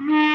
Mm-hmm.